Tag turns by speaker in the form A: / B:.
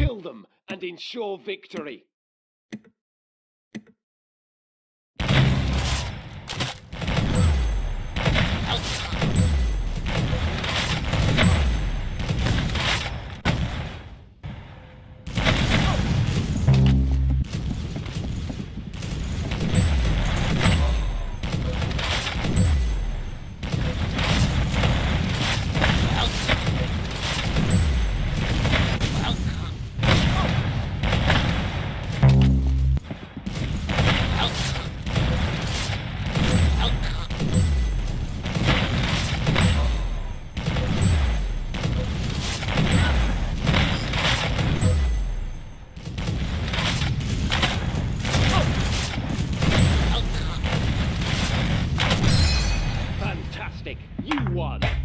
A: Kill them and ensure victory. You won!